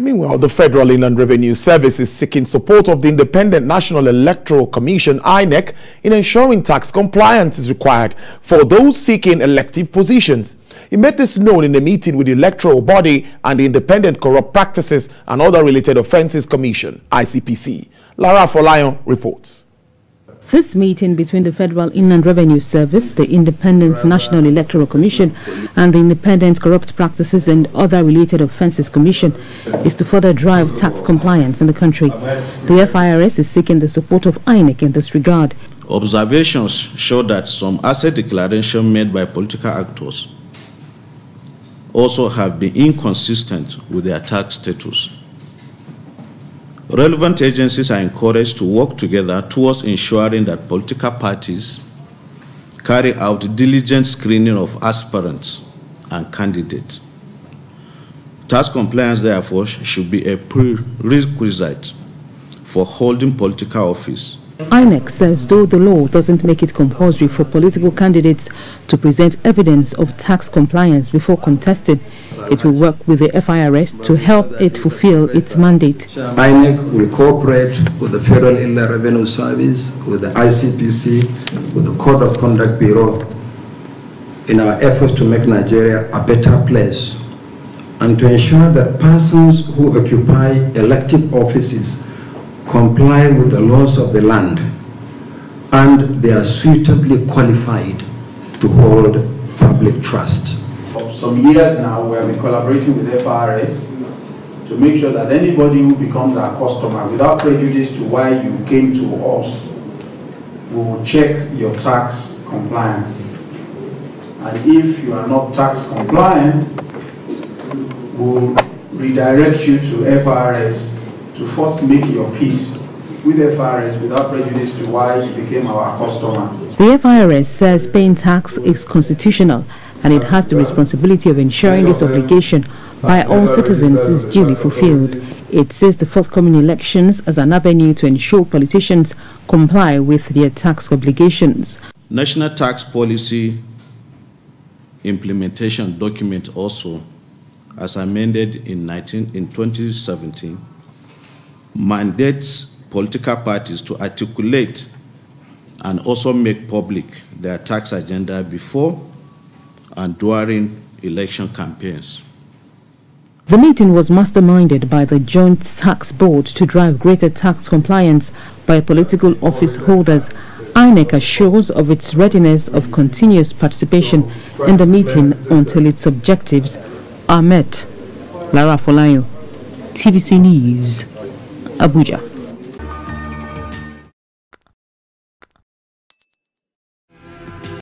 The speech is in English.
Meanwhile, the Federal Inland Revenue Service is seeking support of the Independent National Electoral Commission INEC in ensuring tax compliance is required for those seeking elective positions. He made this known in a meeting with the electoral body and the Independent Corrupt Practices and Other Related Offences Commission, ICPC. Lara Folayon reports. This meeting between the Federal Inland Revenue Service, the Independent National Electoral Commission, and the Independent Corrupt Practices and Other Related Offences Commission is to further drive tax compliance in the country. The FIRS is seeking the support of INEC in this regard. Observations show that some asset declarations made by political actors also have been inconsistent with their tax status. Relevant agencies are encouraged to work together towards ensuring that political parties carry out diligent screening of aspirants and candidates. Tax compliance, therefore, should be a prerequisite for holding political office INEC says though the law doesn't make it compulsory for political candidates to present evidence of tax compliance before contesting, it will work with the FIRS to help it fulfill its mandate. INEC will cooperate with the Federal Inland Revenue Service, with the ICPC, with the Code of Conduct Bureau in our efforts to make Nigeria a better place and to ensure that persons who occupy elective offices comply with the laws of the land, and they are suitably qualified to hold public trust. For some years now, we have been collaborating with FRS to make sure that anybody who becomes our customer, without prejudice to why you came to us, we will check your tax compliance. And if you are not tax compliant, we'll redirect you to FIRS to first make your peace with FIRS without prejudice to why she became our customer. The FIRS says paying tax is constitutional and it has the responsibility of ensuring this obligation by all citizens is duly fulfilled. It sees the forthcoming elections as an avenue to ensure politicians comply with their tax obligations. National tax policy implementation document also, as amended in, 19, in 2017, mandates political parties to articulate and also make public their tax agenda before and during election campaigns. The meeting was masterminded by the Joint Tax Board to drive greater tax compliance by political office holders. INEC assures of its readiness of continuous participation in the meeting until its objectives are met. Lara Folayo, TVC News. Abuja.